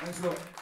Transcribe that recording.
Thanks a lot.